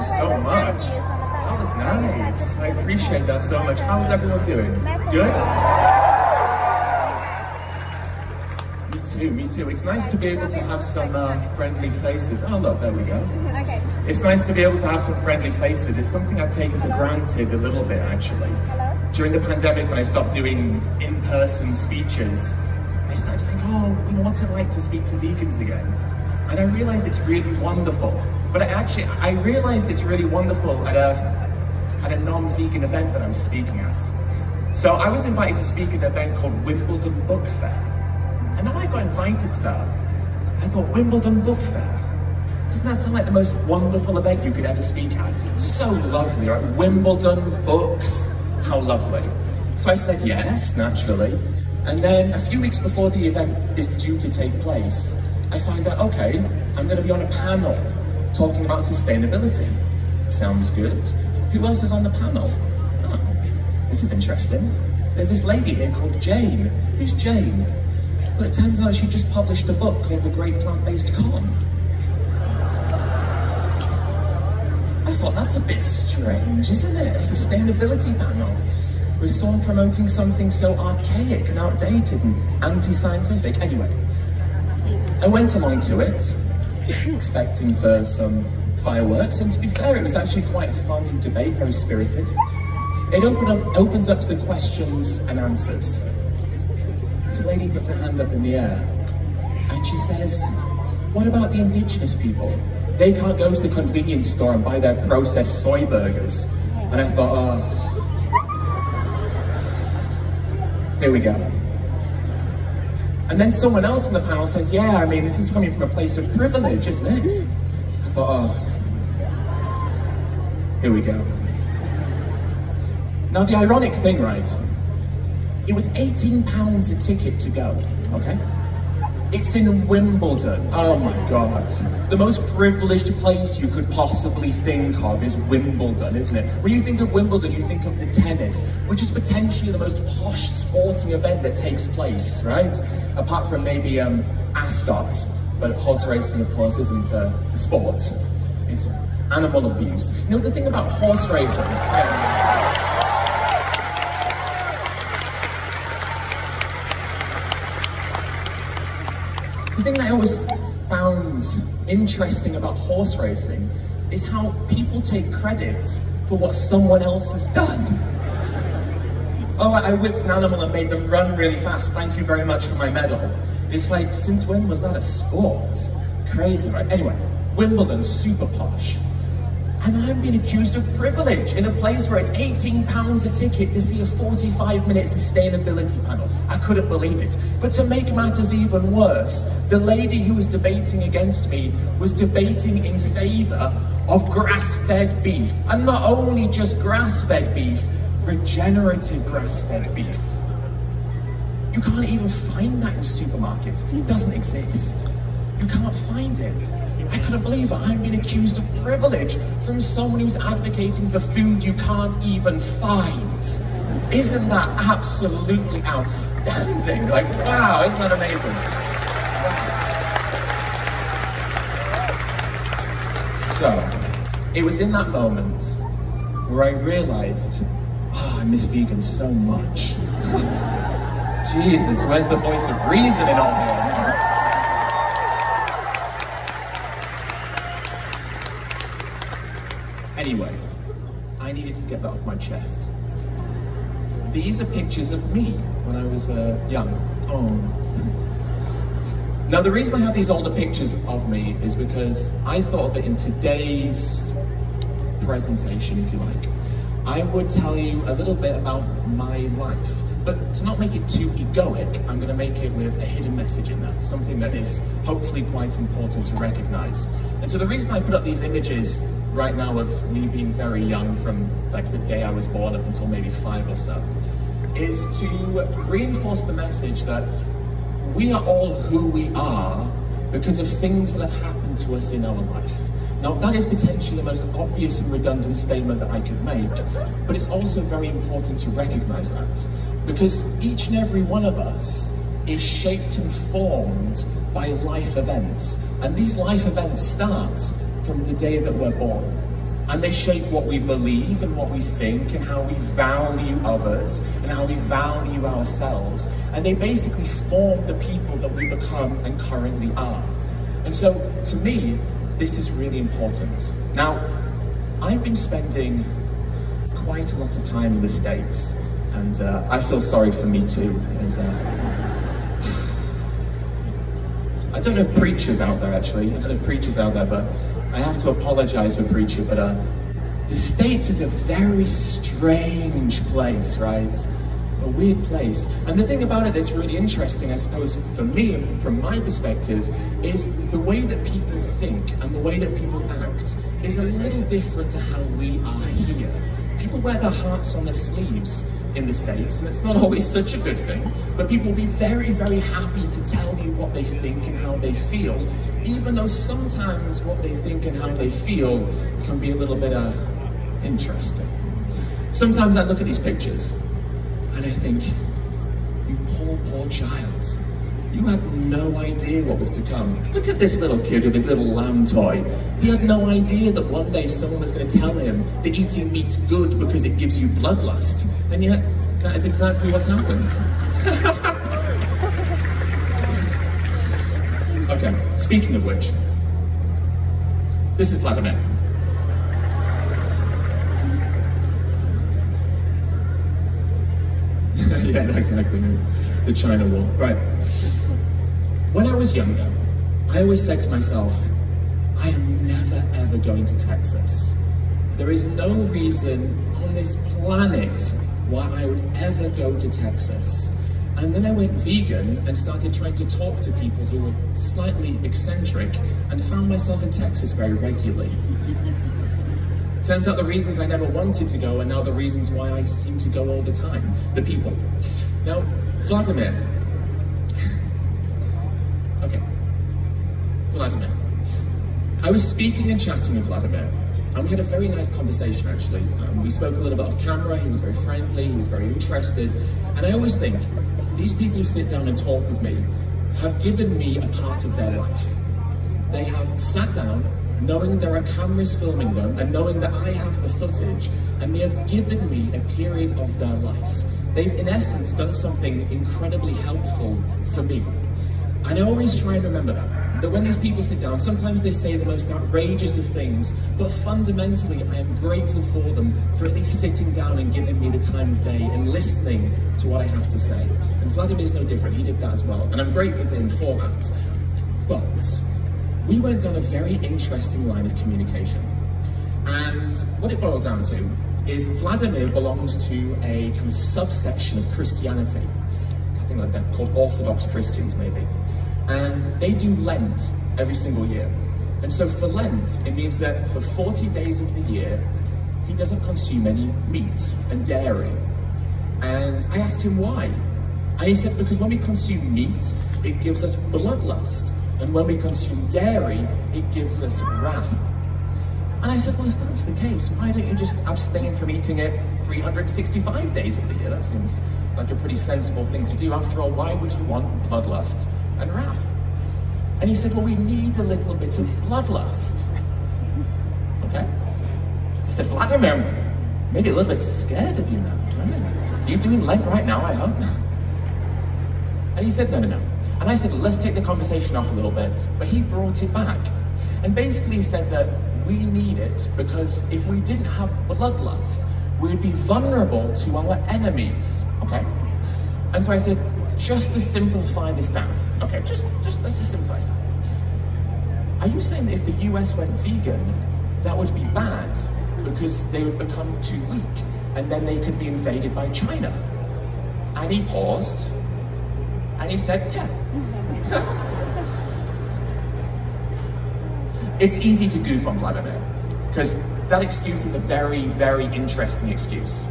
you so much. That was nice. I appreciate that so much. How's everyone doing? Good? Me too, me too. It's nice to be able to have some uh, friendly faces. Oh look, there we go. Okay. It's nice to be able to have some friendly faces. It's something I've taken for granted a little bit, actually. Hello? During the pandemic, when I stopped doing in-person speeches, I started to think, oh, you know, what's it like to speak to vegans again? And I realized it's really wonderful. But actually, I realized it's really wonderful at a, at a non-vegan event that I'm speaking at. So I was invited to speak at an event called Wimbledon Book Fair. And then I got invited to that. I thought, Wimbledon Book Fair? Doesn't that sound like the most wonderful event you could ever speak at? So lovely, right? Wimbledon books, how lovely. So I said yes, naturally. And then a few weeks before the event is due to take place, I find out, okay, I'm gonna be on a panel talking about sustainability. Sounds good. Who else is on the panel? Oh, this is interesting. There's this lady here called Jane. Who's Jane? Well, it turns out she just published a book called The Great Plant-Based Con. I thought that's a bit strange, isn't it? A sustainability panel with someone promoting something so archaic and outdated and anti-scientific. Anyway, I went along to it, expecting for some fireworks, and to be fair, it was actually quite a fun debate, very spirited. It open up, opens up to the questions and answers. This lady puts her hand up in the air, and she says, what about the indigenous people? They can't go to the convenience store and buy their processed soy burgers. And I thought, oh, here we go. And then someone else in the panel says, yeah, I mean, this is coming from a place of privilege, isn't it? I thought, oh, here we go. Now, the ironic thing, right? It was 18 pounds a ticket to go, okay? It's in Wimbledon. Oh my God. The most privileged place you could possibly think of is Wimbledon, isn't it? When you think of Wimbledon, you think of the tennis, which is potentially the most posh sporting event that takes place, right? Apart from maybe um, Ascot, but horse racing, of course, isn't a sport. It's animal abuse. You know, the thing about horse racing, The thing that I always found interesting about horse racing is how people take credit for what someone else has done. Oh, I whipped an animal and made them run really fast. Thank you very much for my medal. It's like, since when was that a sport? Crazy, right? Anyway, Wimbledon, super posh. And I'm being accused of privilege in a place where it's 18 pounds a ticket to see a 45 minute sustainability panel. I couldn't believe it. But to make matters even worse, the lady who was debating against me was debating in favor of grass-fed beef. And not only just grass-fed beef, regenerative grass-fed beef. You can't even find that in supermarkets. It doesn't exist. You can't find it. I couldn't believe it. I'm being accused of privilege from someone who's advocating for food you can't even find. Isn't that absolutely outstanding? Like, wow, isn't that amazing? So, it was in that moment where I realized, oh, I miss vegans so much. Jesus, where's the voice of reason in all here? Anyway, I needed to get that off my chest. These are pictures of me when I was uh, young. Oh. Now the reason I have these older pictures of me is because I thought that in today's presentation, if you like, I would tell you a little bit about my life. But to not make it too egoic, I'm going to make it with a hidden message in there, something that is hopefully quite important to recognize. And so the reason I put up these images right now of me being very young from like the day I was born up until maybe five or so, is to reinforce the message that we are all who we are because of things that have happened to us in our life. Now, that is potentially the most obvious and redundant statement that I could make, but it's also very important to recognize that because each and every one of us is shaped and formed by life events. And these life events start from the day that we're born. and they shape what we believe and what we think and how we value others and how we value ourselves. And they basically form the people that we become and currently are. And so, to me, this is really important. Now, I've been spending quite a lot of time in the States, and uh, I feel sorry for me too. As, uh, I don't know if preachers out there actually, I don't know if preachers out there, but I have to apologize for preacher, but uh, the States is a very strange place, right? A weird place. And the thing about it that's really interesting, I suppose, for me, from my perspective, is the way that people think and the way that people act is a little different to how we are here. People wear their hearts on their sleeves in the States, and it's not always such a good thing, but people will be very, very happy to tell you what they think and how they feel, even though sometimes what they think and how they feel can be a little bit uh, interesting. Sometimes I look at these pictures and I think, you poor, poor child. You had no idea what was to come. Look at this little kid with his little lamb toy. He had no idea that one day someone was going to tell him that eating meat's good because it gives you bloodlust. And yet, that is exactly what's happened. okay, speaking of which, this is Vladimir. yeah, exactly. The China Wall. Right. When I was younger, I always said to myself, I am never ever going to Texas. There is no reason on this planet why I would ever go to Texas. And then I went vegan and started trying to talk to people who were slightly eccentric and found myself in Texas very regularly. Turns out the reasons I never wanted to go are now the reasons why I seem to go all the time. The people. Now, Vladimir. okay. Vladimir. I was speaking and chatting with Vladimir, and we had a very nice conversation actually. Um, we spoke a little bit off camera, he was very friendly, he was very interested, and I always think, these people who sit down and talk with me have given me a part of their life. They have sat down knowing there are cameras filming them and knowing that I have the footage and they have given me a period of their life. They've in essence done something incredibly helpful for me. And I always try and remember that. That when these people sit down, sometimes they say the most outrageous of things, but fundamentally I am grateful for them for at least sitting down and giving me the time of day and listening to what I have to say. And Vladimir's no different, he did that as well. And I'm grateful to him for that. But we went down a very interesting line of communication. And what it boiled down to is Vladimir belongs to a kind of subsection of Christianity, I think like that, called Orthodox Christians maybe. And they do Lent every single year. And so for Lent, it means that for 40 days of the year, he doesn't consume any meat and dairy. And I asked him why. And he said, because when we consume meat, it gives us bloodlust. And when we consume dairy, it gives us wrath. And I said, well, if that's the case, why don't you just abstain from eating it 365 days of the year? That seems like a pretty sensible thing to do. After all, why would you want bloodlust and wrath? And he said, well, we need a little bit of bloodlust. Okay? I said, Vladimir, maybe a little bit scared of you now. Right? You doing Lent right now, I hope? And he said, no, no, no. And I said, let's take the conversation off a little bit. But he brought it back. And basically said that we need it because if we didn't have bloodlust, we would be vulnerable to our enemies, okay? And so I said, just to simplify this down, okay, just, just let's just simplify. Are you saying that if the US went vegan, that would be bad because they would become too weak and then they could be invaded by China? And he paused and he said, yeah. it's easy to goof on Vladimir, because that excuse is a very, very interesting excuse.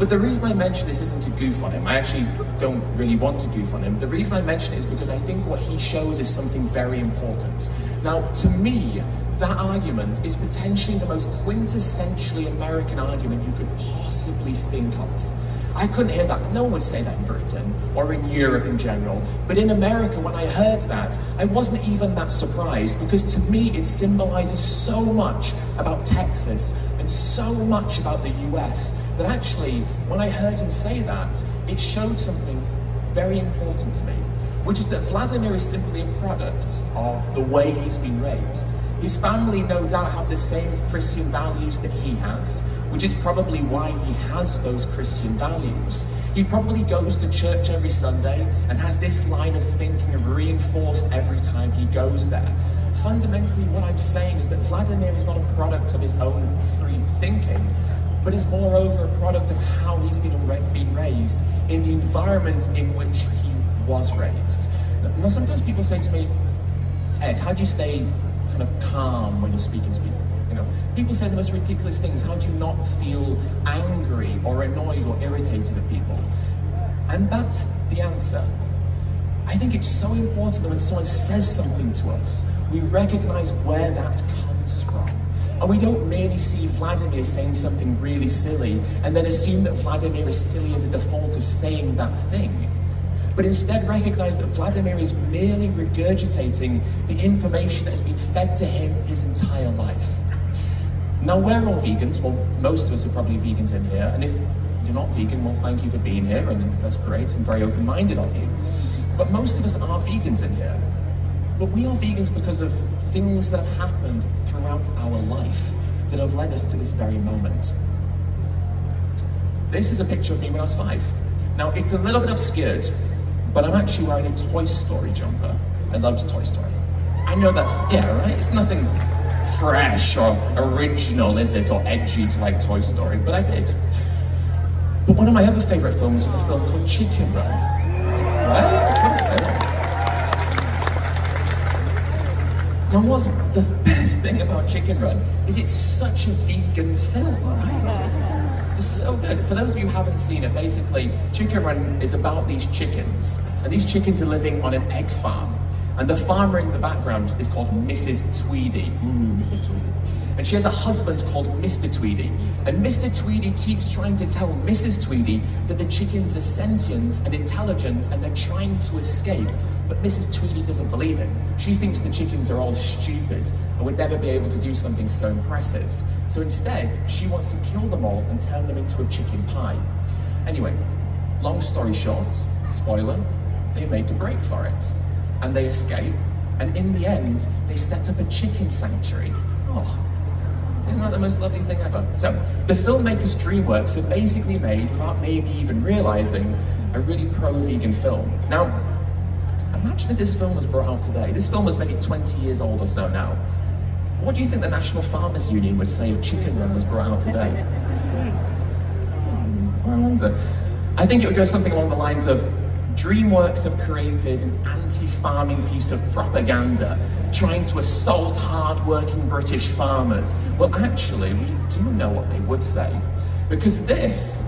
But the reason I mention this isn't to goof on him. I actually don't really want to goof on him. The reason I mention it is because I think what he shows is something very important. Now, to me, that argument is potentially the most quintessentially American argument you could possibly think of. I couldn't hear that. No one would say that in Britain or in Europe in general. But in America, when I heard that, I wasn't even that surprised because to me, it symbolizes so much about Texas so much about the US that actually, when I heard him say that, it showed something very important to me which is that Vladimir is simply a product of the way he's been raised. His family no doubt have the same Christian values that he has, which is probably why he has those Christian values. He probably goes to church every Sunday and has this line of thinking reinforced every time he goes there. Fundamentally, what I'm saying is that Vladimir is not a product of his own free thinking, but is moreover a product of how he's been, been raised in the environment in which he was raised. Now, sometimes people say to me, Ed, how do you stay kind of calm when you're speaking to people? You know, people say the most ridiculous things. How do you not feel angry or annoyed or irritated at people? And that's the answer. I think it's so important that when someone says something to us, we recognize where that comes from. And we don't merely see Vladimir saying something really silly and then assume that Vladimir is silly as a default of saying that thing but instead recognize that Vladimir is merely regurgitating the information that has been fed to him his entire life. Now, we're all vegans. Well, most of us are probably vegans in here. And if you're not vegan, well, thank you for being here. And that's great and very open-minded of you. But most of us are vegans in here. But we are vegans because of things that have happened throughout our life that have led us to this very moment. This is a picture of me when I was five. Now, it's a little bit obscured, but I'm actually wearing a Toy Story jumper. I love Toy Story. I know that's, yeah, right? It's nothing fresh or original, is it, or edgy to like Toy Story, but I did. But one of my other favourite films was a film called Chicken Run. Right? Now what's the best thing about Chicken Run is it's such a vegan film, right? It's so good. For those of you who haven't seen it, basically, Chicken Run is about these chickens. And these chickens are living on an egg farm. And the farmer in the background is called Mrs. Tweedy. Ooh, Mrs. Tweedy. And she has a husband called Mr. Tweedy. And Mr. Tweedy keeps trying to tell Mrs. Tweedy that the chickens are sentient and intelligent and they're trying to escape. But Mrs. Tweedy doesn't believe it. She thinks the chickens are all stupid and would never be able to do something so impressive. So instead, she wants to kill them all and turn them into a chicken pie. Anyway, long story short, spoiler, they make a break for it. And they escape, and in the end, they set up a chicken sanctuary. Oh, isn't that the most lovely thing ever? So, the filmmakers DreamWorks have basically made, without maybe even realizing, a really pro-vegan film. Now, imagine if this film was brought out today. This film was maybe 20 years old or so now. What do you think the National Farmers Union would say if Chicken Run was brought out today? Hmm, I wonder. I think it would go something along the lines of DreamWorks have created an anti-farming piece of propaganda trying to assault hard-working British farmers. Well, actually, we do know what they would say. Because this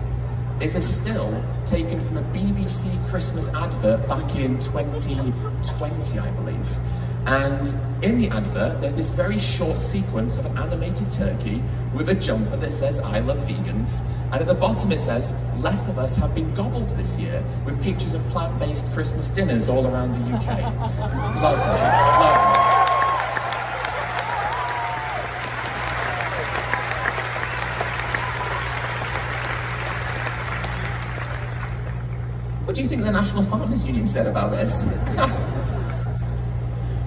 is a still taken from a BBC Christmas advert back in 2020, I believe. And in the advert, there's this very short sequence of an animated turkey with a jumper that says, I love vegans. And at the bottom it says, less of us have been gobbled this year with pictures of plant-based Christmas dinners all around the UK. lovely, lovely. What do you think the National Farmers Union said about this?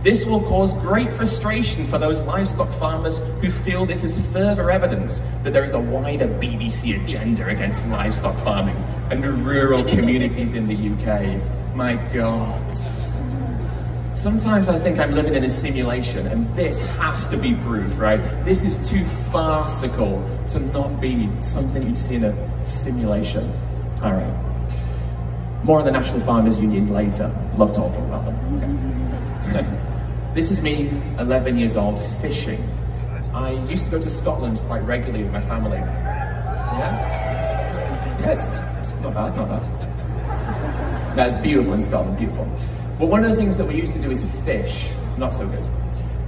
This will cause great frustration for those livestock farmers who feel this is further evidence that there is a wider BBC agenda against livestock farming and rural communities in the UK. My God. Sometimes I think I'm living in a simulation and this has to be proof, right? This is too farcical to not be something you'd see in a simulation. All right. More on the National Farmers Union later. Love talking about them. Okay. This is me, 11 years old, fishing. I used to go to Scotland quite regularly with my family. Yeah? Yes, it's, not bad, not bad. That's beautiful in Scotland, beautiful. But one of the things that we used to do is fish, not so good.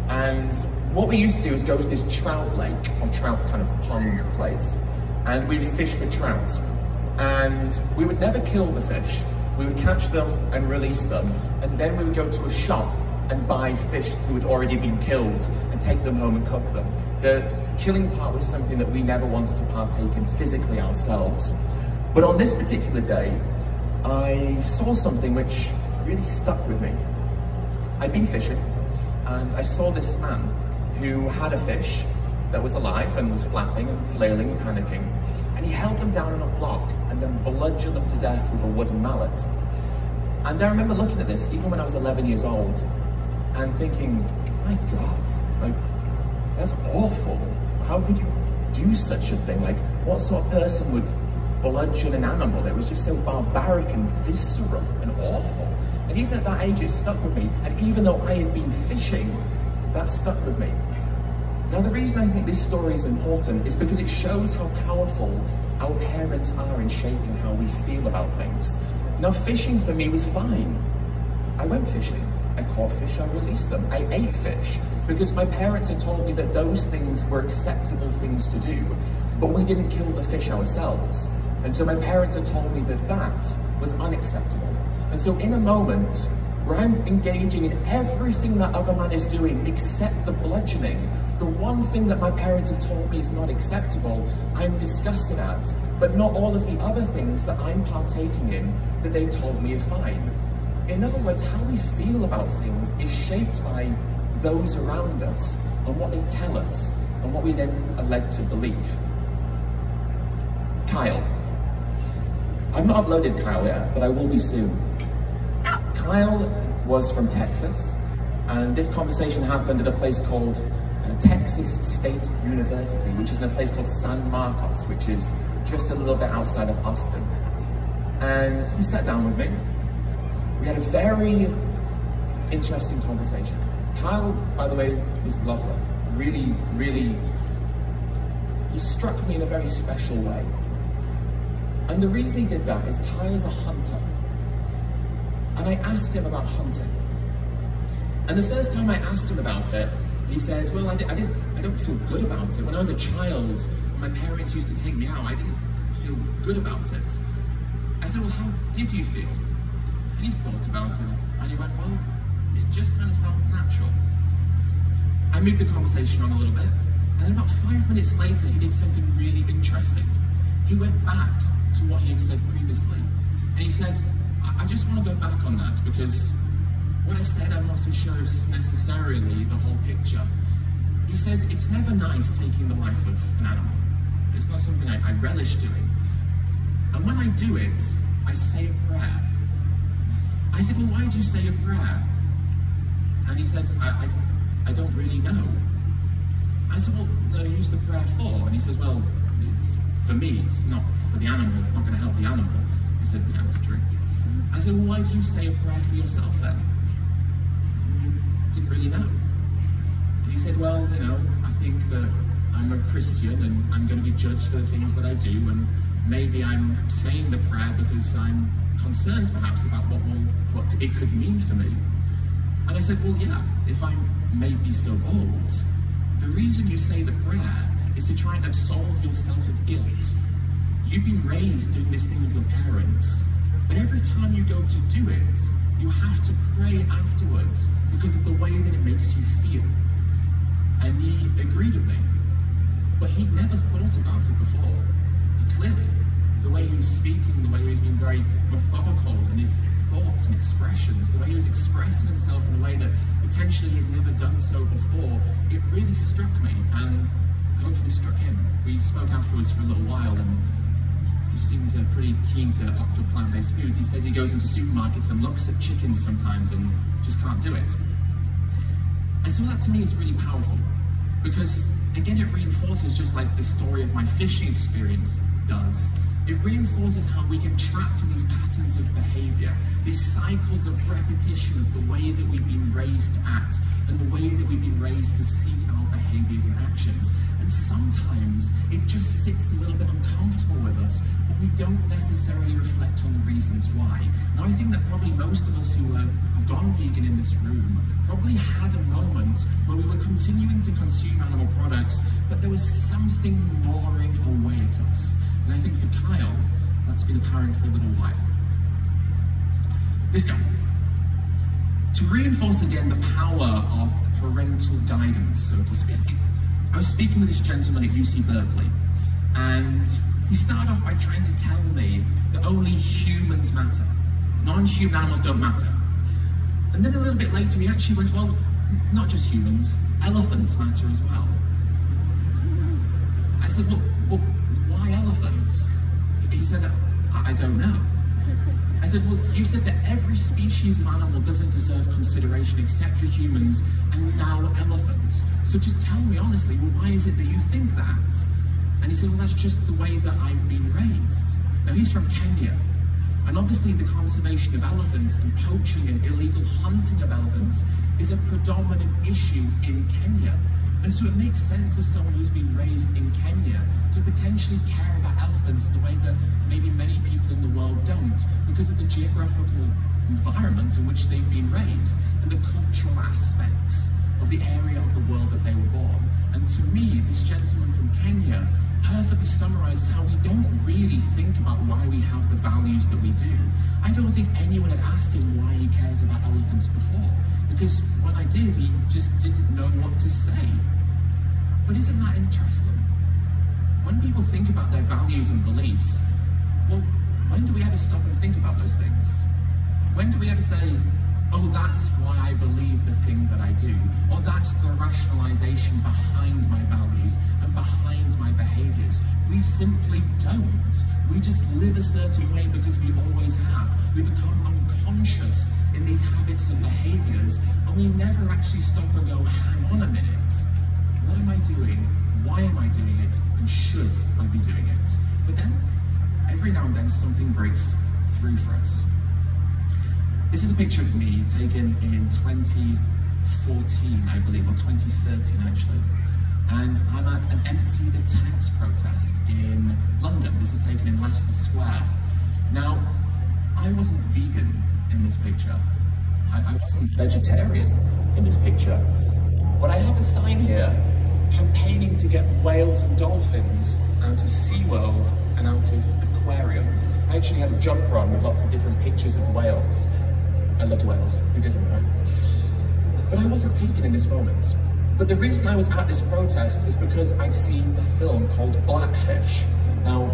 And what we used to do is go to this trout lake, or trout kind of pond place, and we'd fish for trout. And we would never kill the fish. We would catch them and release them. And then we would go to a shop and buy fish who had already been killed and take them home and cook them. The killing part was something that we never wanted to partake in physically ourselves. But on this particular day, I saw something which really stuck with me. I'd been fishing and I saw this man who had a fish that was alive and was flapping and flailing and panicking. And he held them down on a block and then bludgeoned them to death with a wooden mallet. And I remember looking at this even when I was 11 years old and thinking, my God, like, that's awful. How could you do such a thing? Like, what sort of person would bludgeon an animal? It was just so barbaric and visceral and awful. And even at that age, it stuck with me. And even though I had been fishing, that stuck with me. Now, the reason I think this story is important is because it shows how powerful our parents are in shaping how we feel about things. Now, fishing for me was fine. I went fishing. I caught fish, I released them. I ate fish because my parents had told me that those things were acceptable things to do, but we didn't kill the fish ourselves. And so my parents had told me that that was unacceptable. And so in a moment where I'm engaging in everything that other man is doing except the bludgeoning, the one thing that my parents have told me is not acceptable, I'm disgusted at, but not all of the other things that I'm partaking in that they told me are fine. In other words, how we feel about things is shaped by those around us and what they tell us and what we then are led to believe. Kyle. I've not uploaded Kyle yet, but I will be soon. Kyle was from Texas, and this conversation happened at a place called uh, Texas State University, which is in a place called San Marcos, which is just a little bit outside of Austin. And he sat down with me. We had a very interesting conversation. Kyle, by the way, was lovely. Really, really, he struck me in a very special way. And the reason he did that is Kyle is a hunter. And I asked him about hunting. And the first time I asked him about it, he said, well, I, did, I, didn't, I don't feel good about it. When I was a child, my parents used to take me out. I didn't feel good about it. I said, well, how did you feel? And he thought about it, and he went, well, it just kind of felt natural. I moved the conversation on a little bit, and then about five minutes later, he did something really interesting. He went back to what he had said previously, and he said, I just want to go back on that because what I said, I'm not so sure is necessarily the whole picture. He says, it's never nice taking the life of an animal. It's not something I, I relish doing. And when I do it, I say a prayer. I said, well, why do you say a prayer? And he said, I, I, I don't really know. I said, well, no, use the prayer for? And he says, well, it's for me, it's not for the animal, it's not going to help the animal. I said, yeah, that's true. I said, well, why do you say a prayer for yourself then? didn't really know. And he said, well, you know, I think that I'm a Christian and I'm going to be judged for the things that I do and maybe I'm saying the prayer because I'm concerned perhaps about what, what it could mean for me. And I said, well, yeah, if I may be so bold, the reason you say the prayer is to try and absolve yourself of guilt. You've been raised doing this thing with your parents, but every time you go to do it, you have to pray afterwards because of the way that it makes you feel. And he agreed with me, but he'd never thought about it before. Clearly, the way he was speaking, the way he was being very methodical in his thoughts and expressions, the way he was expressing himself in a way that potentially he had never done so before, it really struck me and hopefully struck him. We spoke afterwards for a little while and he seemed uh, pretty keen to opt for plant-based foods. He says he goes into supermarkets and looks at chickens sometimes and just can't do it. And so that to me is really powerful because again, it reinforces just like the story of my fishing experience does. It reinforces how we get trapped in these patterns of behavior, these cycles of repetition of the way that we've been raised to act and the way that we've been raised to see our behaviors and actions. And sometimes it just sits a little bit uncomfortable with us, but we don't necessarily reflect on the reasons why. Now, I think that probably most of us who uh, have gone vegan in this room probably had a moment where we were continuing to consume animal products, but there was something gnawing away at us. And I think for Kyle, That's been apparent for a little while. This guy. To reinforce again the power of parental guidance, so to speak, I was speaking with this gentleman at UC Berkeley, and he started off by trying to tell me that only humans matter. Non-human animals don't matter. And then a little bit later, he actually went, well, not just humans, elephants matter as well. I said, well, well elephants? He said, I, I don't know. I said, well, you said that every species of animal doesn't deserve consideration except for humans and now elephants. So just tell me honestly, well, why is it that you think that? And he said, well, that's just the way that I've been raised. Now, he's from Kenya. And obviously the conservation of elephants and poaching and illegal hunting of elephants is a predominant issue in Kenya. And so it makes sense for someone who's been raised in Kenya to potentially care about elephants the way that maybe many people in the world don't, because of the geographical environment in which they've been raised and the cultural aspects of the area of the world that they were born. And to me, this gentleman from Kenya perfectly summarized how we don't really think about why we have the values that we do. I don't think anyone had asked him why he cares about elephants before, because when I did, he just didn't know what to say. But isn't that interesting? When people think about their values and beliefs, well, when do we ever stop and think about those things? When do we ever say, oh, that's why I believe the thing that I do, or that's the rationalization behind my values and behind my behaviors. We simply don't. We just live a certain way because we always have. We become unconscious in these habits and behaviors, and we never actually stop and go, hang on a minute. What am I doing? Why am I doing it? And should I be doing it? But then, every now and then, something breaks through for us. This is a picture of me taken in 2014, I believe, or 2013 actually. And I'm at an Empty the Tanks protest in London. This is taken in Leicester Square. Now, I wasn't vegan in this picture. I, I wasn't vegetarian in this picture. But I have a sign here campaigning to get whales and dolphins out of SeaWorld and out of aquariums. I actually had a jump run with lots of different pictures of whales. I loved whales, who doesn't? But I wasn't vegan in this moment. But the reason I was at this protest is because I'd seen a film called Blackfish. Now,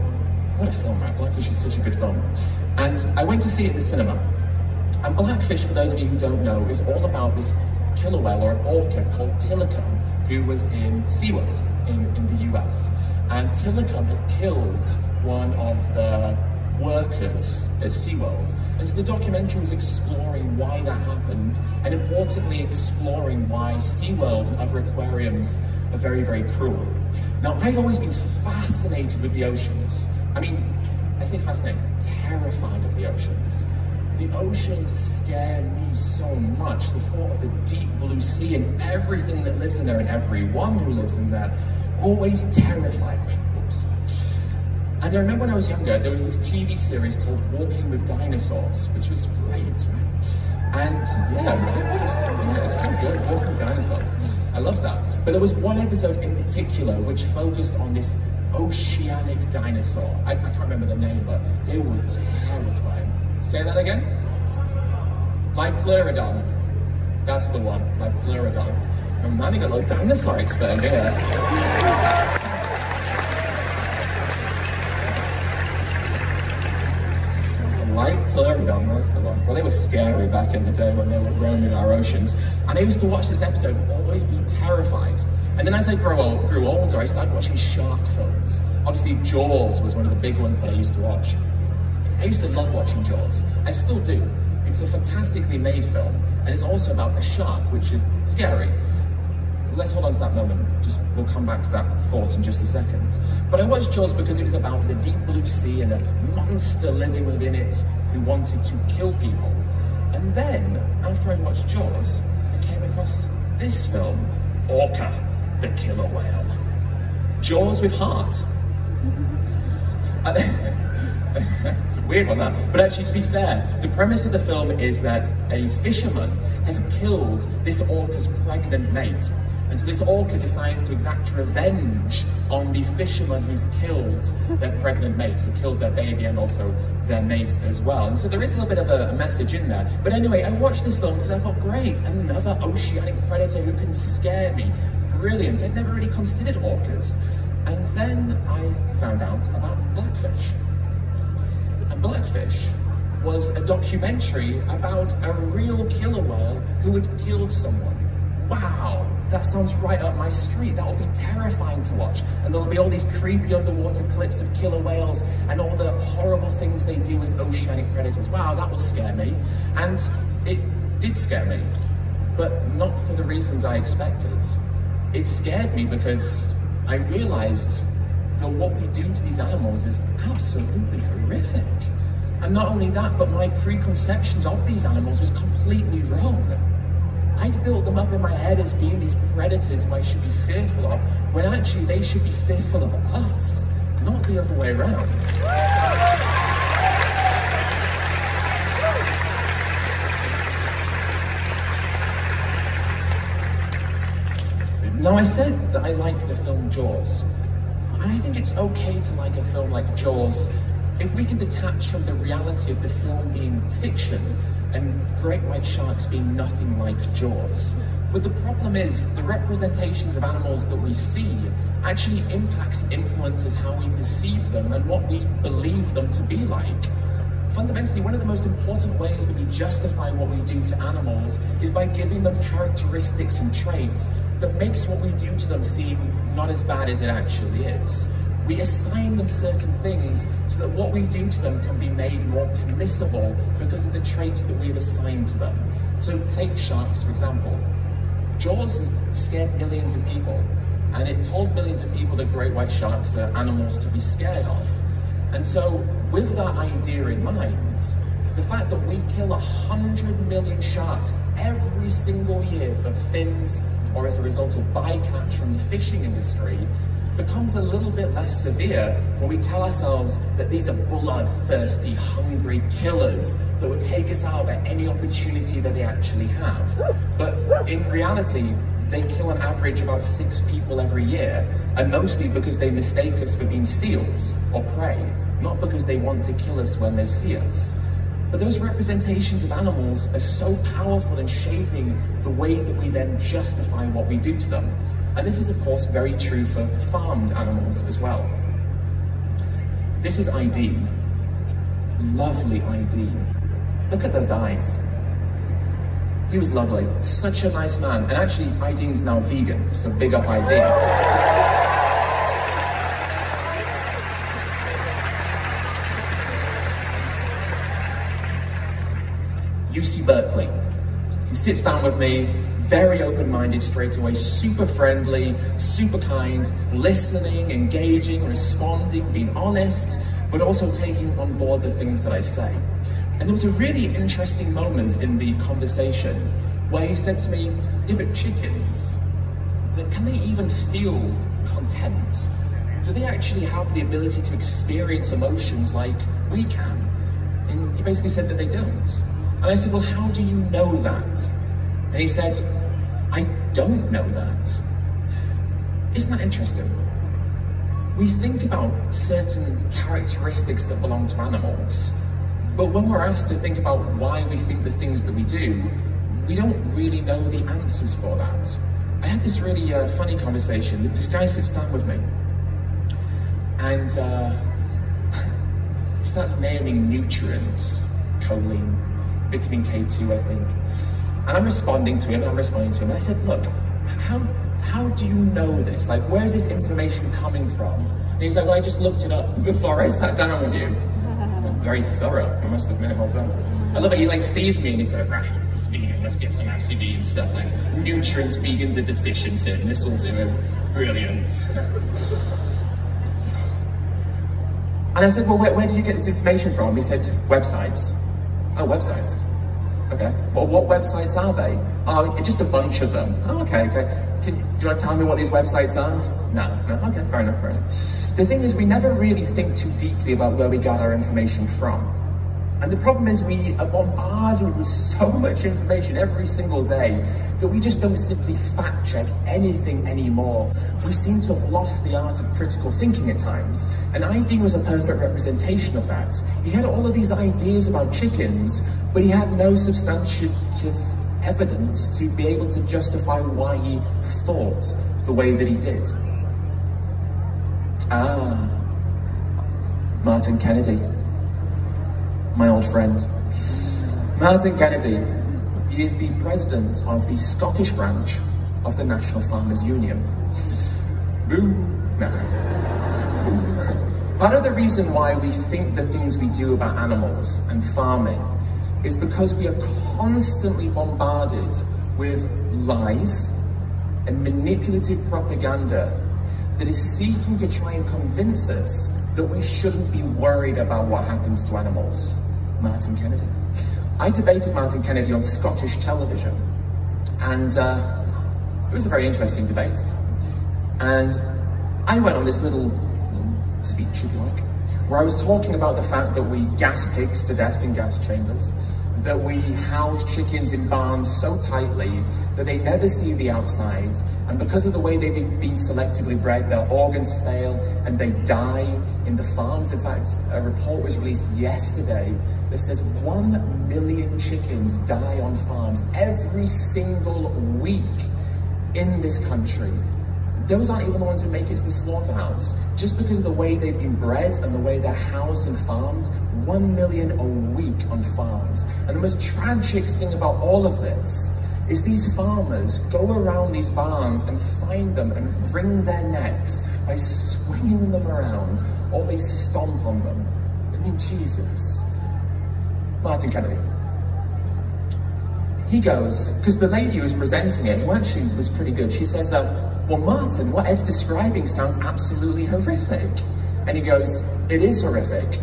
what a film, right? Blackfish is such a good film. And I went to see it in the cinema. And Blackfish, for those of you who don't know, is all about this killer whale or orca called Tilikum, who was in SeaWorld in, in the US. And Tilikum had killed one of the workers at SeaWorld. And so the documentary was exploring why that happened, and importantly exploring why SeaWorld and other aquariums are very, very cruel. Now, I've always been fascinated with the oceans. I mean, I say fascinated, terrified of the oceans. The oceans scare me so much. The thought of the deep blue sea and everything that lives in there and everyone who lives in there always terrified me. Oops. And I remember when I was younger, there was this TV series called Walking with Dinosaurs, which was great? And yeah, yeah, it's so good, Walking with Dinosaurs. I loved that. But there was one episode in particular which focused on this oceanic dinosaur. I, I can't remember the name, but they were terrifying. Say that again. Pleurodon. That's the one, Pleurodon. I'm even a little dinosaur expert here. Pleurodon was the one. Well, they were scary back in the day when they were roaming our oceans. And I used to watch this episode and always be terrified. And then as I grew, old, grew older, I started watching shark films. Obviously, Jaws was one of the big ones that I used to watch. I used to love watching Jaws. I still do. It's a fantastically made film, and it's also about a shark, which is scary. Let's hold on to that moment. Just we'll come back to that thought in just a second. But I watched Jaws because it was about the deep blue sea and a monster living within it who wanted to kill people. And then, after I watched Jaws, I came across this film, Orca, the killer whale. Jaws with heart. it's a weird one, that. But actually, to be fair, the premise of the film is that a fisherman has killed this orca's pregnant mate. And so this orca decides to exact revenge on the fisherman who's killed their pregnant mate, who killed their baby and also their mate as well. And so there is a little bit of a, a message in there. But anyway, I watched this film because I thought, great, another oceanic predator who can scare me. Brilliant. I'd never really considered orcas. And then I found out about Blackfish. Blackfish was a documentary about a real killer whale who had killed someone. Wow, that sounds right up my street. That will be terrifying to watch. And there'll be all these creepy underwater clips of killer whales and all the horrible things they do as oceanic predators. Wow, that will scare me. And it did scare me, but not for the reasons I expected. It scared me because I realized that what we do to these animals is absolutely horrific. And not only that, but my preconceptions of these animals was completely wrong. I'd built them up in my head as being these predators who I should be fearful of, when actually they should be fearful of us, not the other way around. Now I said that I like the film Jaws. And I think it's okay to like a film like Jaws if we can detach from the reality of the film being fiction and great white sharks being nothing like Jaws. But the problem is the representations of animals that we see actually impacts influences how we perceive them and what we believe them to be like. Fundamentally, one of the most important ways that we justify what we do to animals is by giving them characteristics and traits that makes what we do to them seem not as bad as it actually is. We assign them certain things so that what we do to them can be made more permissible because of the traits that we've assigned to them. So take sharks, for example. Jaws has scared millions of people, and it told millions of people that great white sharks are animals to be scared of. And so, with that idea in mind, the fact that we kill a hundred million sharks every single year for fins or as a result of bycatch from the fishing industry becomes a little bit less severe when we tell ourselves that these are bloodthirsty, hungry killers that would take us out at any opportunity that they actually have. But in reality, they kill on average of about six people every year, and mostly because they mistake us for being seals or prey, not because they want to kill us when they see us. But those representations of animals are so powerful in shaping the way that we then justify what we do to them. And this is of course very true for farmed animals as well. This is Ideen. Lovely Ideen. Look at those eyes. He was lovely, such a nice man. And actually, Ideen's now vegan, so big up Ideen. UC Berkeley. He sits down with me, very open-minded straight away, super friendly, super kind, listening, engaging, responding, being honest, but also taking on board the things that I say. And there was a really interesting moment in the conversation where he said to me, yeah, but chickens, can they even feel content? Do they actually have the ability to experience emotions like we can? And he basically said that they don't. And I said, well, how do you know that? And he said, I don't know that. Isn't that interesting? We think about certain characteristics that belong to animals, but when we're asked to think about why we think the things that we do, we don't really know the answers for that. I had this really uh, funny conversation. This guy sits down with me, and uh, he starts naming nutrients, choline, vitamin K2, I think. And I'm responding to him, and I'm responding to him, and I said, look, how, how do you know this? Like, where's this information coming from? And he's like, well, I just looked it up before I sat down with you. very thorough, I must admit, well done. I love it, he like sees me and he's going, right, this vegan, let's get some anti-vegan stuff, like nutrients vegans are deficient in, this will do it. Brilliant. and I said, well, where, where do you get this information from? He said, websites. Oh, websites. Okay. Well, what websites are they? Oh, just a bunch of them. Oh, okay, okay. Can, do you want to tell me what these websites are? No, no, okay, fair enough, fair enough. The thing is, we never really think too deeply about where we got our information from. And the problem is we are bombarded with so much information every single day that we just don't simply fact check anything anymore. We seem to have lost the art of critical thinking at times. And Aydin was a perfect representation of that. He had all of these ideas about chickens, but he had no substantive evidence to be able to justify why he thought the way that he did. Ah, Martin Kennedy, my old friend. Martin Kennedy, he is the president of the Scottish branch of the National Farmers Union. Boo. No. Part of the reason why we think the things we do about animals and farming is because we are constantly bombarded with lies and manipulative propaganda that is seeking to try and convince us that we shouldn't be worried about what happens to animals. Martin Kennedy. I debated Martin Kennedy on Scottish television and uh, it was a very interesting debate. And I went on this little speech, if you like, where I was talking about the fact that we gas pigs to death in gas chambers, that we house chickens in barns so tightly that they never see the outside, and because of the way they've been selectively bred, their organs fail and they die in the farms. In fact, a report was released yesterday that says 1 million chickens die on farms every single week in this country those aren't even the ones who make it to the slaughterhouse. Just because of the way they've been bred and the way they're housed and farmed, one million a week on farms. And the most tragic thing about all of this is these farmers go around these barns and find them and wring their necks by swinging them around or they stomp on them. I mean, Jesus. Martin Kennedy. He goes, because the lady who was presenting it, who actually was pretty good, she says, uh, well, Martin, what Ed's describing sounds absolutely horrific. And he goes, it is horrific.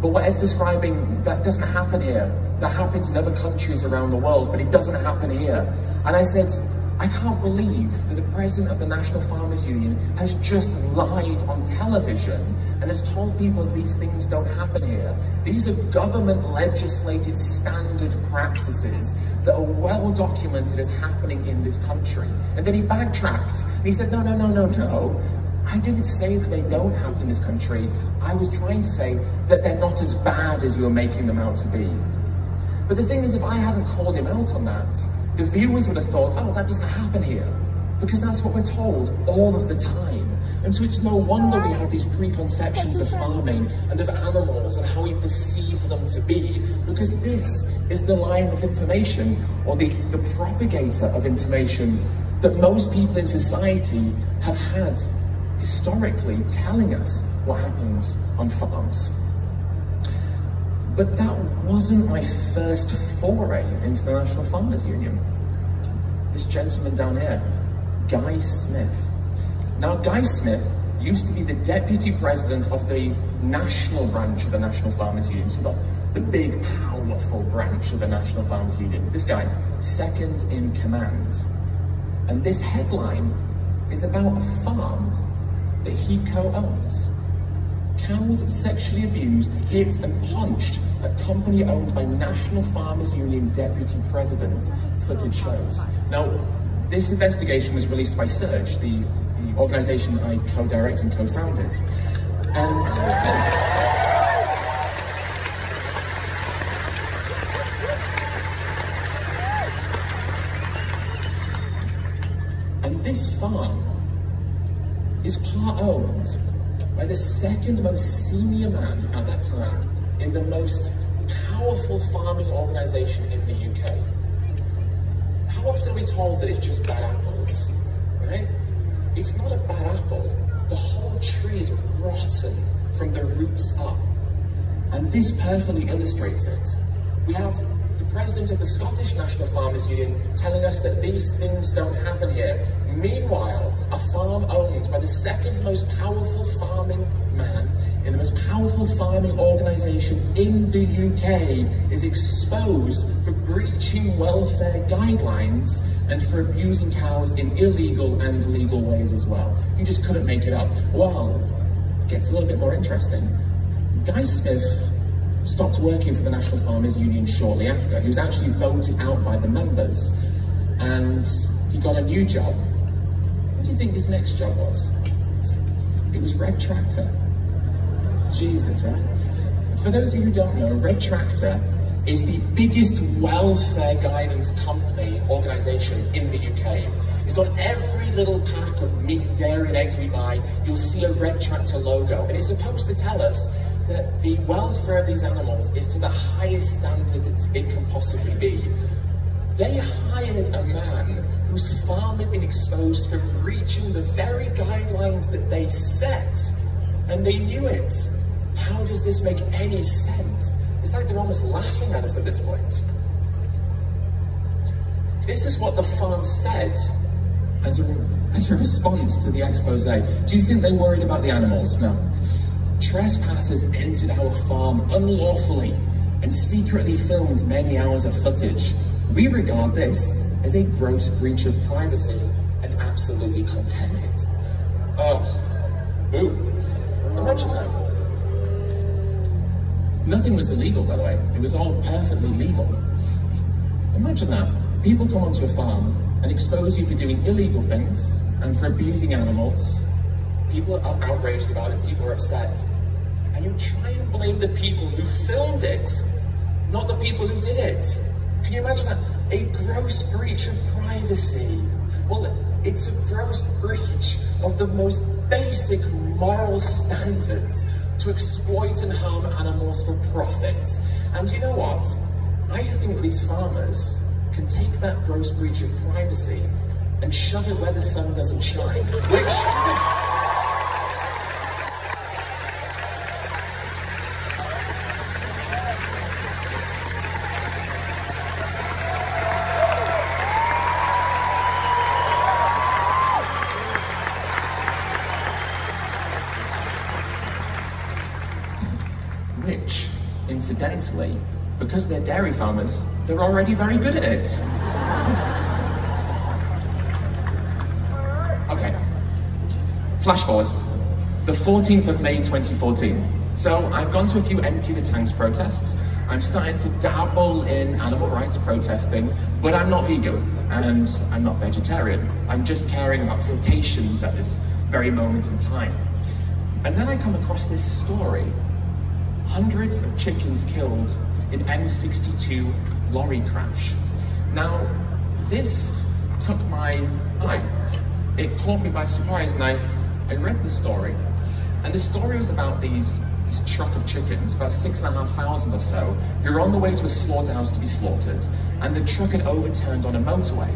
But what Ed's describing, that doesn't happen here. That happens in other countries around the world, but it doesn't happen here. And I said, I can't believe that the president of the National Farmers Union has just lied on television and has told people these things don't happen here. These are government legislated standard practices that are well documented as happening in this country. And then he backtracked he said, no, no, no, no, no. I didn't say that they don't happen in this country. I was trying to say that they're not as bad as you're making them out to be. But the thing is, if I hadn't called him out on that, the viewers would have thought, oh, that doesn't happen here. Because that's what we're told all of the time. And so it's no wonder we have these preconceptions of farming and of animals and how we perceive them to be, because this is the line of information or the, the propagator of information that most people in society have had historically telling us what happens on farms. But that wasn't my first foray into the National Farmers Union. This gentleman down here, Guy Smith. Now, Guy Smith used to be the deputy president of the national branch of the National Farmers Union, so the, the big, powerful branch of the National Farmers Union. This guy, second in command. And this headline is about a farm that he co-owns cows sexually abused, hit and punched a company owned by National Farmers Union Deputy President, footage shows. Now, this investigation was released by Surge, the, the organisation I co-direct and co-founded. And... and this farm is part owned by the second most senior man at that time in the most powerful farming organisation in the UK. How often are we told that it's just bad apples, right? It's not a bad apple. The whole tree is rotten from the roots up. And this perfectly illustrates it. We have the president of the Scottish National Farmers Union telling us that these things don't happen here. Meanwhile, a farm owned by the second most powerful farming man in the most powerful farming organisation in the UK is exposed for breaching welfare guidelines and for abusing cows in illegal and legal ways as well. You just couldn't make it up. Well, it gets a little bit more interesting. Guy Smith stopped working for the National Farmers Union shortly after. He was actually voted out by the members and he got a new job. What do you think his next job was? It was Red Tractor. Jesus, right? For those of you who don't know, Red Tractor is the biggest welfare guidance company organisation in the UK. It's on every little pack of meat, dairy and eggs we buy, you'll see a Red Tractor logo. And it's supposed to tell us that the welfare of these animals is to the highest standard it can possibly be. They hired a man whose farm had been exposed for breaching the very guidelines that they set, and they knew it. How does this make any sense? It's like they're almost laughing at us at this point. This is what the farm said as a, as a response to the expose. Do you think they worried about the animals? No. Trespassers entered our farm unlawfully and secretly filmed many hours of footage. We regard this as a gross breach of privacy and absolutely condemn it. Oh, ooh, imagine that. Nothing was illegal, by the way. It was all perfectly legal. Imagine that. People come onto a farm and expose you for doing illegal things and for abusing animals. People are outraged about it, people are upset. And you try and blame the people who filmed it, not the people who did it. Can you imagine that? A gross breach of privacy. Well, it's a gross breach of the most basic moral standards to exploit and harm animals for profit. And you know what? I think these farmers can take that gross breach of privacy and shove it where the sun doesn't shine, which... they're dairy farmers, they're already very good at it. okay, flash forward. The 14th of May 2014. So I've gone to a few empty the tanks protests. I'm starting to dabble in animal rights protesting, but I'm not vegan and I'm not vegetarian. I'm just caring about cetaceans at this very moment in time. And then I come across this story hundreds of chickens killed in M62 lorry crash. Now, this took my eye. It caught me by surprise and I, I read the story. And the story was about these this truck of chickens, about six and a half thousand or so, who were on the way to a slaughterhouse to be slaughtered. And the truck had overturned on a motorway.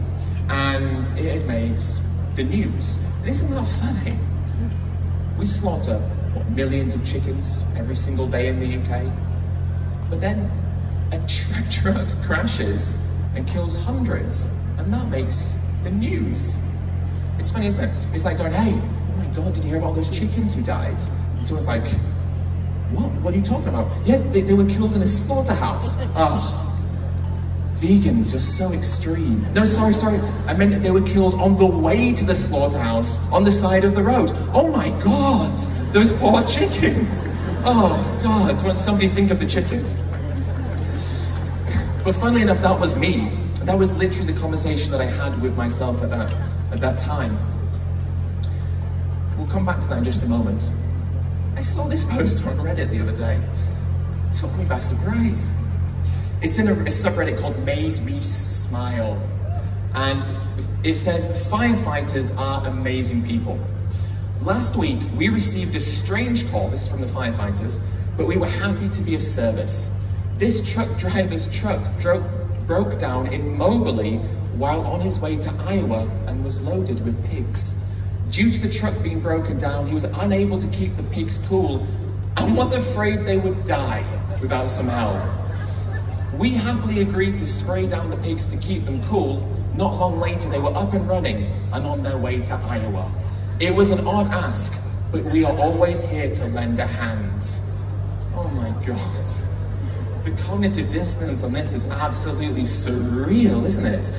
And it had made the news. And isn't that funny? We slaughter what, millions of chickens every single day in the UK. But then a tra truck crashes and kills hundreds, and that makes the news. It's funny, isn't it? It's like going, hey, oh my God, did you hear about those chickens who died? And someone's like, what? What are you talking about? Yeah, they, they were killed in a slaughterhouse. Oh, vegans, you're so extreme. No, sorry, sorry. I meant they were killed on the way to the slaughterhouse on the side of the road. Oh my God, those poor chickens. Oh God, what somebody think of the chickens? But funnily enough, that was me. That was literally the conversation that I had with myself at that, at that time. We'll come back to that in just a moment. I saw this post on Reddit the other day. It took me by surprise. It's in a, a subreddit called Made Me Smile. And it says, firefighters are amazing people. Last week, we received a strange call, this is from the firefighters, but we were happy to be of service. This truck driver's truck broke down in Moberly while on his way to Iowa and was loaded with pigs. Due to the truck being broken down, he was unable to keep the pigs cool and was afraid they would die without some help. We happily agreed to spray down the pigs to keep them cool. Not long later, they were up and running and on their way to Iowa. It was an odd ask, but we are always here to lend a hand. Oh my God. The cognitive distance on this is absolutely surreal, isn't it?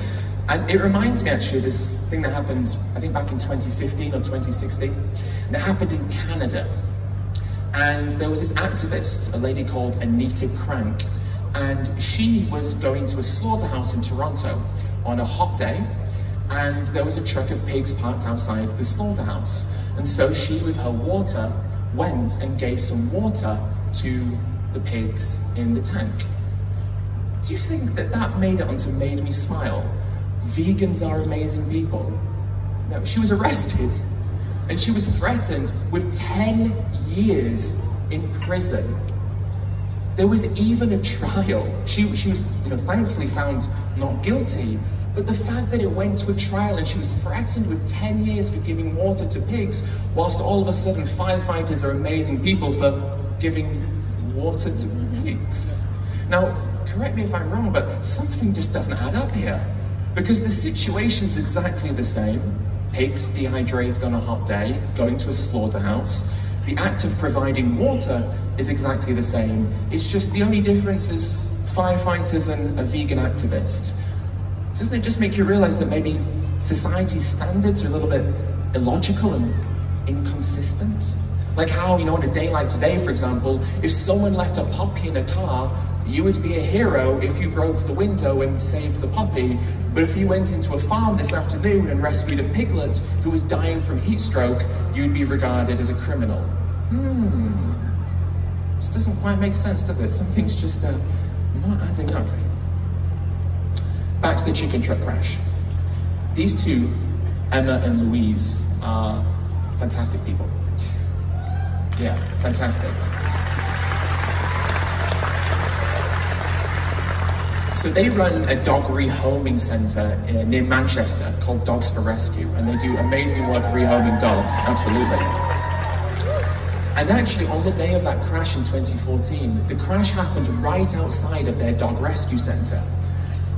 And it reminds me actually of this thing that happened, I think back in 2015 or 2016. And it happened in Canada. And there was this activist, a lady called Anita Krajnc, and she was going to a slaughterhouse in Toronto on a hot day, and there was a truck of pigs parked outside the slaughterhouse. And so she, with her water, went and gave some water to the pigs in the tank. Do you think that that made it onto Made Me Smile? Vegans are amazing people. No, she was arrested and she was threatened with 10 years in prison. There was even a trial. She, she was, you know, thankfully found not guilty, but the fact that it went to a trial and she was threatened with 10 years for giving water to pigs, whilst all of a sudden firefighters are amazing people for giving water to mm-hmm. pigs. Now, correct me if I'm wrong, but something just doesn't add up here. Because the situation's exactly the same. Pigs dehydrated on a hot day, going to a slaughterhouse. The act of providing water is exactly the same. It's just the only difference is firefighters and a vegan activist. Doesn't it just make you realize that maybe society's standards are a little bit illogical and inconsistent? Like how, you know, on a day like today, for example, if someone left a puppy in a car, you would be a hero if you broke the window and saved the puppy. But if you went into a farm this afternoon and rescued a piglet who was dying from heat stroke, you'd be regarded as a criminal. Hmm. This doesn't quite make sense, does it? Something's just uh, not adding up. Back to the chicken truck crash. These two, Emma and Louise, are fantastic people. Yeah, fantastic. So they run a dog rehoming centre uh, near Manchester called Dogs for Rescue, and they do amazing work rehoming dogs, absolutely. And actually, on the day of that crash in 2014, the crash happened right outside of their dog rescue centre.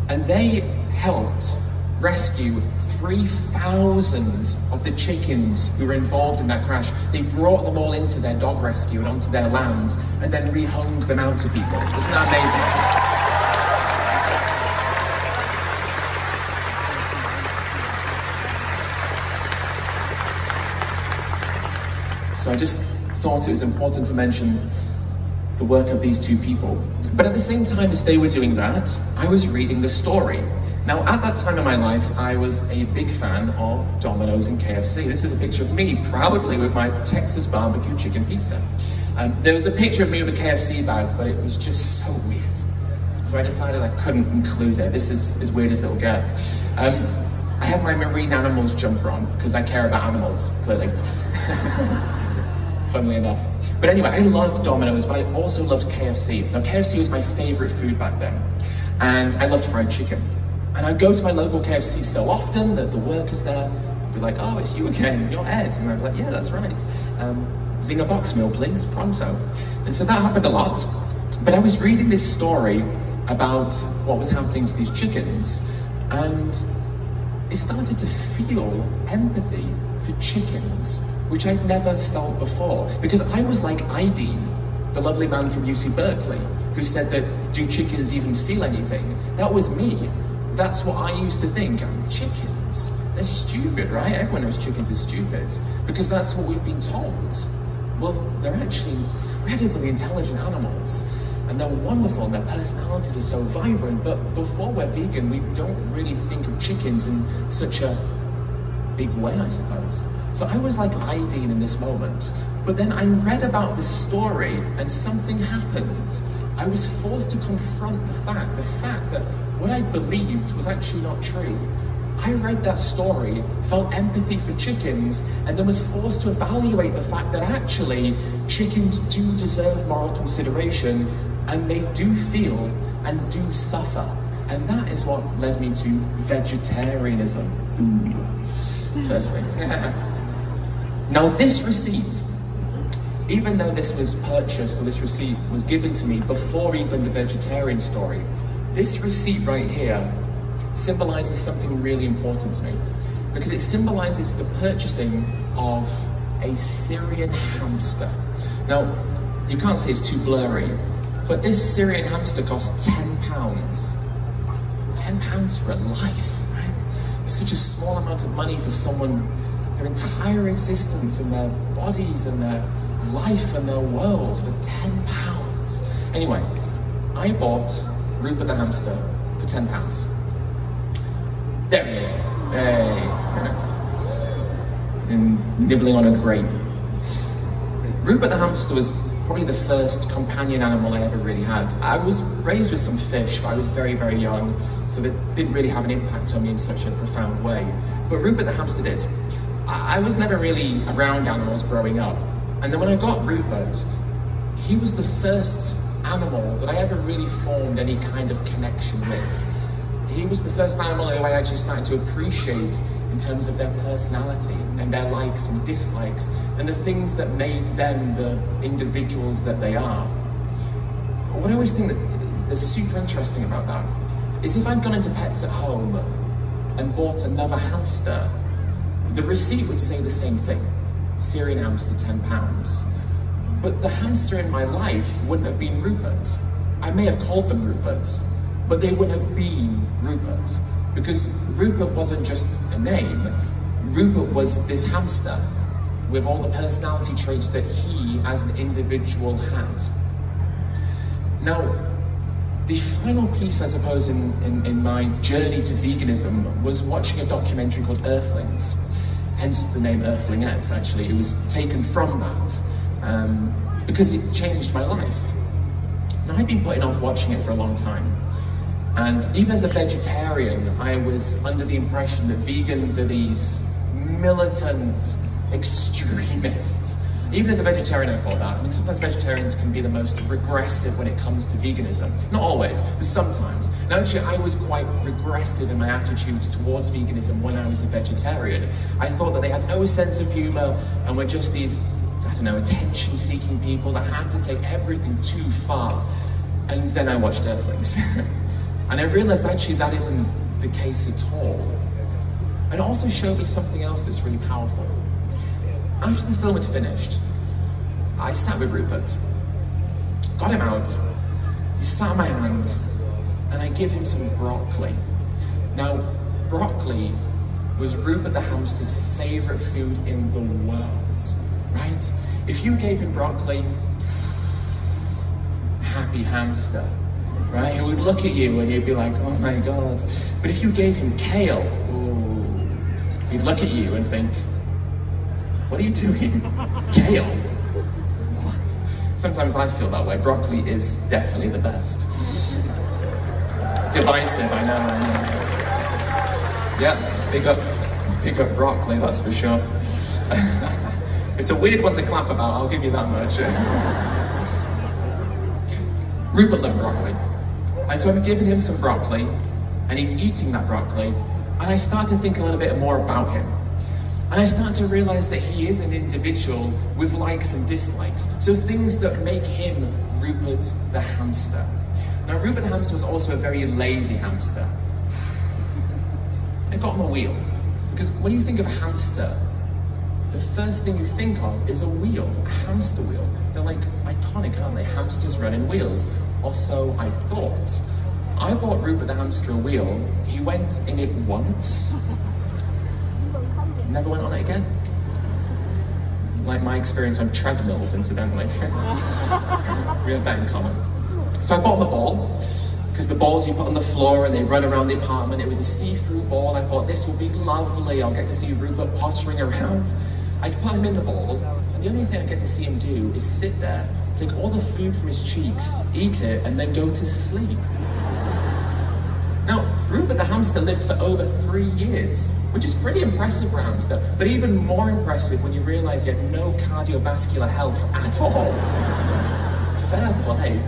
And they helped rescue 3,000 of the chickens who were involved in that crash. They brought them all into their dog rescue and onto their land and then rehomed them out to people. Isn't that amazing? So I just thought it was important to mention the work of these two people. But at the same time as they were doing that, I was reading the story. Now, at that time in my life, I was a big fan of Domino's and KFC. This is a picture of me proudly with my Texas barbecue chicken pizza. Um, there was a picture of me with a KFC bag, but it was just so weird. So I decided I couldn't include it. This is as weird as it'll get. Um, I have my marine animals jumper on because I care about animals, clearly. Funnily enough. But anyway, I loved Domino's, but I also loved KFC. Now, KFC was my favorite food back then, and I loved fried chicken. And I'd go to my local KFC so often that the workers there would be like, oh, it's you again, you're Ed. And I'd be like, yeah, that's right. Um, Zinger box meal, please, pronto. And so that happened a lot. But I was reading this story about what was happening to these chickens, and it started to feel empathy for chickens, which I'd never felt before. Because I was like Ideen, the lovely man from UC Berkeley, who said that, do chickens even feel anything? That was me. That's what I used to think. Um, chickens, they're stupid, right? Everyone knows chickens are stupid because that's what we've been told. Well, they're actually incredibly intelligent animals and they're wonderful and their personalities are so vibrant. But before we're vegan, we don't really think of chickens in such a big way, I suppose. So I was like Ideen in this moment. But then I read about this story and something happened. I was forced to confront the fact, the fact that what I believed was actually not true. I read that story, felt empathy for chickens, and then was forced to evaluate the fact that actually chickens do deserve moral consideration and they do feel and do suffer. And that is what led me to vegetarianism. Ooh. Firstly. now this receipt, even though this was purchased or this receipt was given to me before even the vegetarian story, this receipt right here symbolizes something really important to me because it symbolizes the purchasing of a Syrian hamster. Now, you can't see it's too blurry, but this Syrian hamster costs 10 pounds. 10 pounds for a life? Such a small amount of money for someone, their entire existence and their bodies and their life and their world for 10 pounds. Anyway, I bought Rupert the hamster for 10 pounds. There he is. Hey. and nibbling on a grape. Rupert the hamster was probably the first companion animal I ever really had. I was raised with some fish, but I was very, very young, so that didn't really have an impact on me in such a profound way. But Rupert the hamster did. I, I was never really around animals growing up. And then when I got Rupert, he was the first animal that I ever really formed any kind of connection with. He was the first animal who I actually started to appreciate in terms of their personality and their likes and dislikes and the things that made them the individuals that they are. What I always think that is super interesting about that is if I'd gone into Pets at Home and bought another hamster, the receipt would say the same thing. Syrian hamster, 10 pounds. But the hamster in my life wouldn't have been Rupert. I may have called them Rupert, but they would have been Rupert. Because Rupert wasn't just a name, Rupert was this hamster with all the personality traits that he as an individual had. Now, the final piece, I suppose, in, in, in, my journey to veganism was watching a documentary called Earthlings, hence the name Earthling Ed, actually. It was taken from that um, because it changed my life. Now, I'd been putting off watching it for a long time. And even as a vegetarian, I was under the impression that vegans are these militant extremists. Even as a vegetarian, I thought that. I mean, sometimes vegetarians can be the most regressive when it comes to veganism. Not always, but sometimes. And actually, I was quite regressive in my attitude towards veganism when I was a vegetarian. I thought that they had no sense of humor and were just these, I don't know, attention-seeking people that had to take everything too far. And then I watched Earthlings. And I realized actually that isn't the case at all. And it also showed me something else that's really powerful. After the film had finished, I sat with Rupert, got him out, he sat on my hand, and I gave him some broccoli. Now, broccoli was Rupert the hamster's favorite food in the world, right? If you gave him broccoli, happy hamster right? He would look at you and he'd be like, oh my God. But if you gave him kale, ooh, he'd look at you and think, what are you doing? kale? What? Sometimes I feel that way. Broccoli is definitely the best. Divisive, I know, I know. Yeah, big up, big up broccoli, that's for sure. it's a weird one to clap about, I'll give you that much. Rupert loved broccoli. And so I'm giving him some broccoli, and he's eating that broccoli, and I start to think a little bit more about him. And I start to realize that he is an individual with likes and dislikes. So things that make him Rupert the hamster. Now, Rupert the hamster was also a very lazy hamster. I got him a wheel. Because when you think of a hamster, the first thing you think of is a wheel, a hamster wheel. They're like iconic, aren't they? Hamsters running wheels or so I thought. I bought Rupert the hamster a wheel. He went in it once, never went on it again. Like my experience on treadmills, incidentally. we have that in common. So I bought him a ball, because the balls you put on the floor and they run around the apartment. It was a see-through ball. I thought this will be lovely. I'll get to see Rupert pottering around. I put him in the ball, and the only thing I get to see him do is sit there take all the food from his cheeks, eat it, and then go to sleep. Now, Rupert the hamster lived for over three years, which is pretty impressive for a hamster, but even more impressive when you realize he had no cardiovascular health at all. Fair play.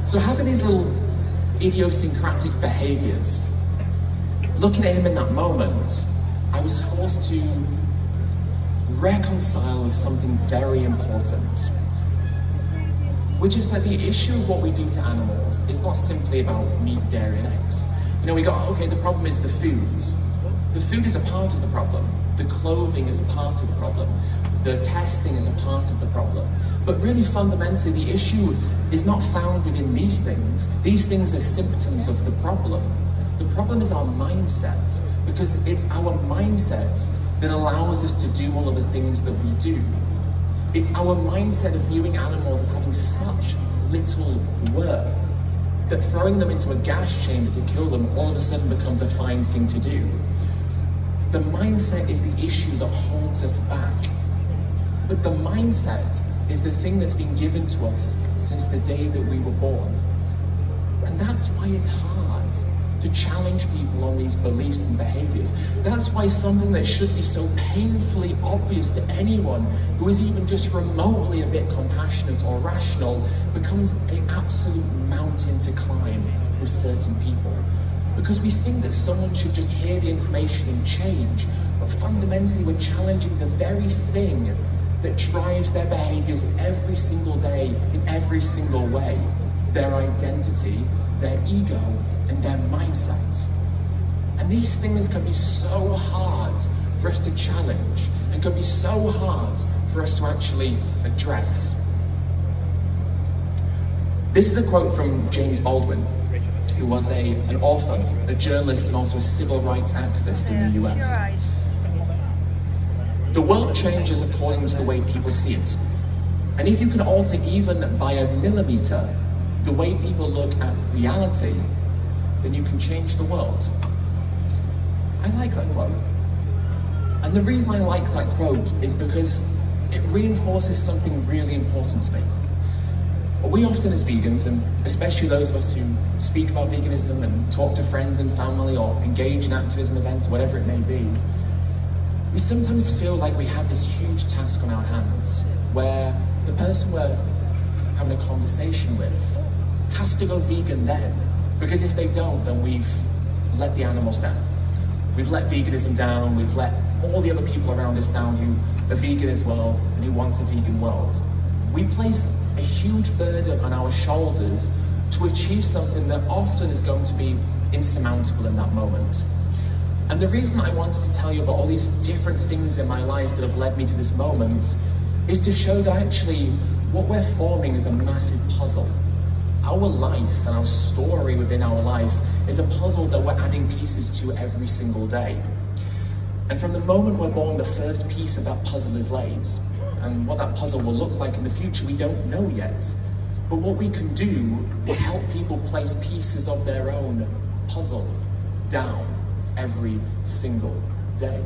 so having these little idiosyncratic behaviors, looking at him in that moment, I was forced to reconcile with something very important, which is that the issue of what we do to animals is not simply about meat, dairy, and eggs. You know, we go, okay, the problem is the foods. The food is a part of the problem. The clothing is a part of the problem. The testing is a part of the problem. But really fundamentally, the issue is not found within these things. These things are symptoms of the problem. The problem is our mindset, because it's our mindset that allows us to do all of the things that we do. It's our mindset of viewing animals as having such little worth that throwing them into a gas chamber to kill them all of a sudden becomes a fine thing to do. The mindset is the issue that holds us back. But the mindset is the thing that's been given to us since the day that we were born. And that's why it's hard to challenge people on these beliefs and behaviors. That's why something that should be so painfully obvious to anyone who is even just remotely a bit compassionate or rational becomes an absolute mountain to climb with certain people. Because we think that someone should just hear the information and change, but fundamentally we're challenging the very thing that drives their behaviors every single day, in every single way. Their identity, their ego, and their mindset. And these things can be so hard for us to challenge and can be so hard for us to actually address. This is a quote from James Baldwin, who was a, an author, a journalist, and also a civil rights activist in the US. The world changes according to the way people see it. And if you can alter even by a millimeter the way people look at reality, then you can change the world. I like that quote. And the reason I like that quote is because it reinforces something really important to me. We often as vegans, and especially those of us who speak about veganism and talk to friends and family or engage in activism events, whatever it may be, we sometimes feel like we have this huge task on our hands where the person we're having a conversation with has to go vegan then because if they don't, then we've let the animals down. We've let veganism down, we've let all the other people around us down who are vegan as well and who want a vegan world. We place a huge burden on our shoulders to achieve something that often is going to be insurmountable in that moment. And the reason I wanted to tell you about all these different things in my life that have led me to this moment is to show that actually what we're forming is a massive puzzle. Our life and our story within our life is a puzzle that we're adding pieces to every single day. And from the moment we're born, the first piece of that puzzle is laid. And what that puzzle will look like in the future, we don't know yet. But what we can do is help people place pieces of their own puzzle down every single day.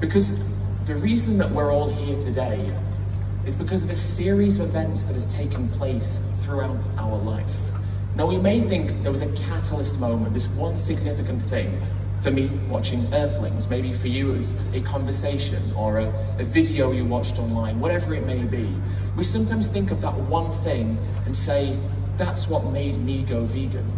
Because the reason that we're all here today is because of a series of events that has taken place throughout our life. Now, we may think there was a catalyst moment, this one significant thing. For me, watching Earthlings, maybe for you it was a conversation or a, a video you watched online, whatever it may be. We sometimes think of that one thing and say, that's what made me go vegan.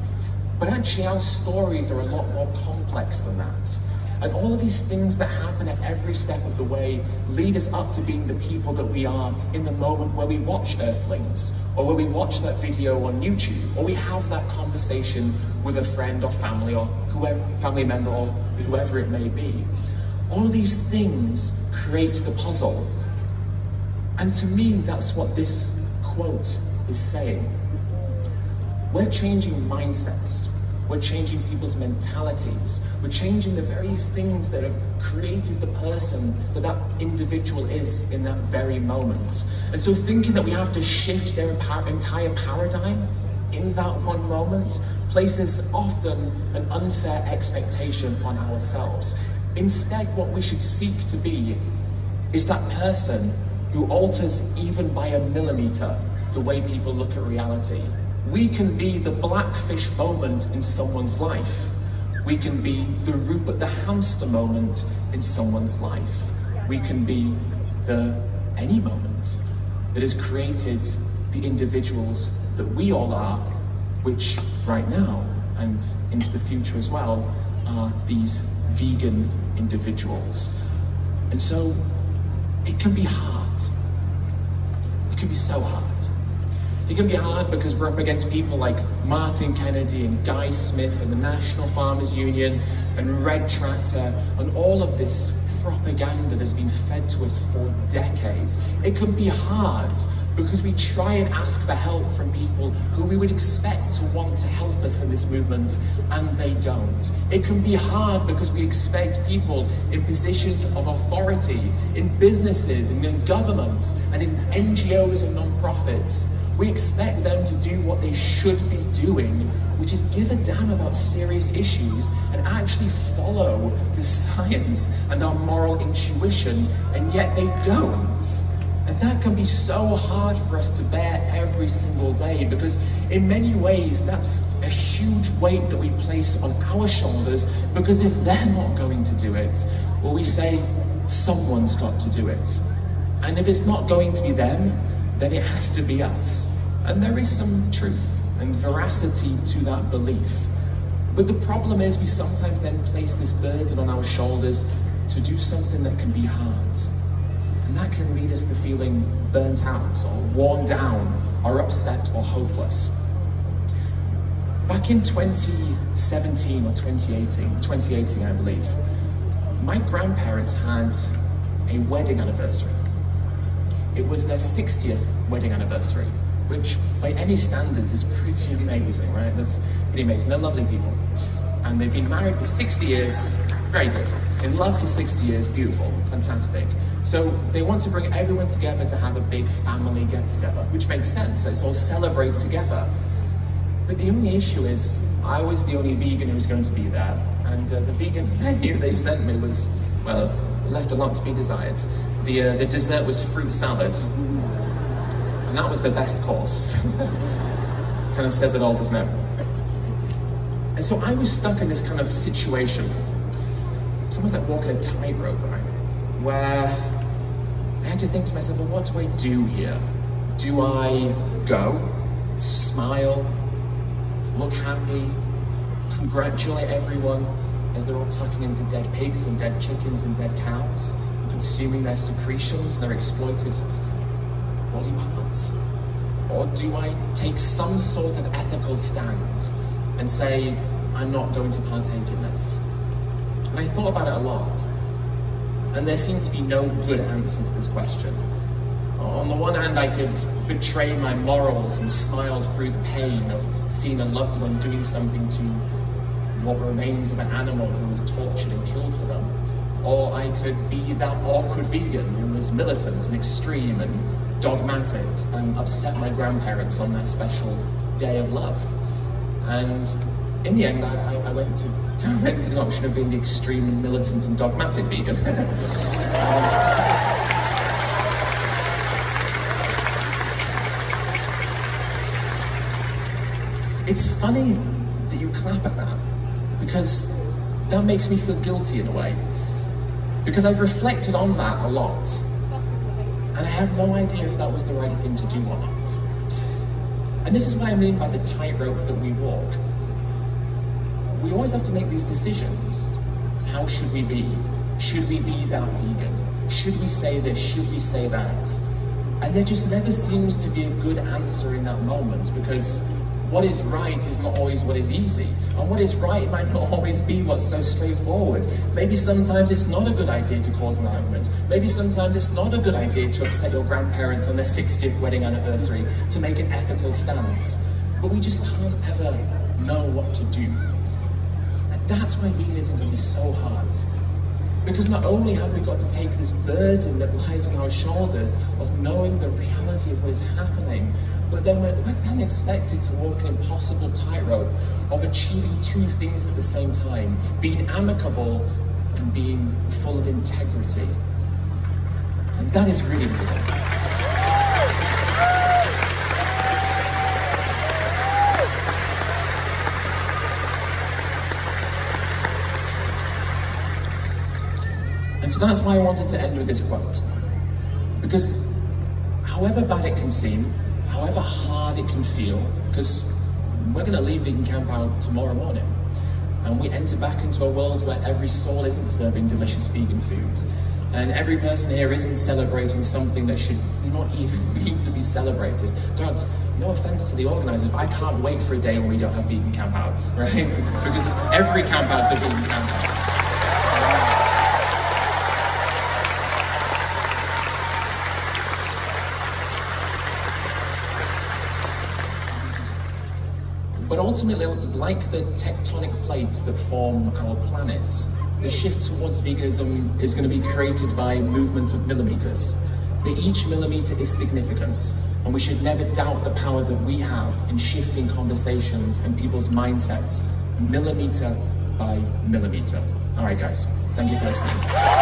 But actually, our stories are a lot more complex than that. And all of these things that happen at every step of the way lead us up to being the people that we are in the moment where we watch Earthlings, or where we watch that video on YouTube, or we have that conversation with a friend or family or whoever, family member or whoever it may be. All of these things create the puzzle. And to me, that's what this quote is saying. We're changing mindsets. We're changing people's mentalities. We're changing the very things that have created the person that that individual is in that very moment. And so thinking that we have to shift their entire paradigm in that one moment places often an unfair expectation on ourselves. Instead, what we should seek to be is that person who alters even by a millimeter the way people look at reality we can be the blackfish moment in someone's life. We can be the Rupert the hamster moment in someone's life. We can be the any moment that has created the individuals that we all are, which right now and into the future as well are these vegan individuals. And so it can be hard. It can be so hard. It can be hard because we're up against people like Martin Kennedy and Guy Smith and the National Farmers Union and Red Tractor and all of this propaganda that has been fed to us for decades. It can be hard because we try and ask for help from people who we would expect to want to help us in this movement and they don't. It can be hard because we expect people in positions of authority, in businesses, and in governments, and in NGOs and non-profits. We expect them to do what they should be doing, which is give a damn about serious issues and actually follow the science and our moral intuition, and yet they don't. And that can be so hard for us to bear every single day because in many ways that's a huge weight that we place on our shoulders because if they're not going to do it, well we say someone's got to do it. And if it's not going to be them, then it has to be us. And there is some truth and veracity to that belief. But the problem is we sometimes then place this burden on our shoulders to do something that can be hard. And that can lead us to feeling burnt out or worn down or upset or hopeless. Back in 2017 or 2018, 2018 I believe, my grandparents had a wedding anniversary. It was their 60th wedding anniversary, which by any standards is pretty amazing, right? That's pretty amazing. They're lovely people. And they've been married for 60 years, very good. In love for 60 years, beautiful, fantastic. So they want to bring everyone together to have a big family get together, which makes sense. Let's all celebrate together. But the only issue is, I was the only vegan who was going to be there. And uh, the vegan menu they sent me was, well, left a lot to be desired. The, uh, the dessert was fruit salad. And that was the best course. kind of says it all, doesn't it? And so I was stuck in this kind of situation. It's almost like walking a tightrope, right? where I had to think to myself, well, what do I do here? Do I go, smile, look happy, congratulate everyone as they're all tucking into dead pigs and dead chickens and dead cows, consuming their secretions their exploited body parts? Or do I take some sort of ethical stand and say, I'm not going to partake in this? And I thought about it a lot. And there seemed to be no good answer to this question. On the one hand, I could betray my morals and smile through the pain of seeing a loved one doing something to what remains of an animal who was tortured and killed for them. Or I could be that awkward vegan who was militant and extreme and dogmatic and upset my grandparents on that special day of love. And in the end, I, I went to I went for the option of being the extreme and militant and dogmatic vegan. it's funny that you clap at that because that makes me feel guilty in a way. Because I've reflected on that a lot. And I have no idea if that was the right thing to do or not. And this is what I mean by the tightrope that we walk we always have to make these decisions. How should we be? Should we be that vegan? Should we say this? Should we say that? And there just never seems to be a good answer in that moment because what is right is not always what is easy. And what is right might not always be what's so straightforward. Maybe sometimes it's not a good idea to cause an argument. Maybe sometimes it's not a good idea to upset your grandparents on their 60th wedding anniversary to make an ethical stance. But we just can't ever know what to do. And that's why veganism can be so hard. Because not only have we got to take this burden that lies on our shoulders of knowing the reality of what is happening, but then we're, then expected to walk an impossible tightrope of achieving two things at the same time, being amicable and being full of integrity. And that is really important. And so that's why I wanted to end with this quote. Because however bad it can seem, however hard it can feel, because we're going to leave Vegan Camp out tomorrow morning, and we enter back into a world where every stall isn't serving delicious vegan food, and every person here isn't celebrating something that should not even need to be celebrated. Don't, no offense to the organizers, but I can't wait for a day when we don't have vegan camp out, right? because every camp out's a vegan camp out. Ultimately, like the tectonic plates that form our planet, the shift towards veganism is going to be created by movement of millimeters. But each millimeter is significant, and we should never doubt the power that we have in shifting conversations and people's mindsets, millimeter by millimeter. All right, guys, thank you for listening.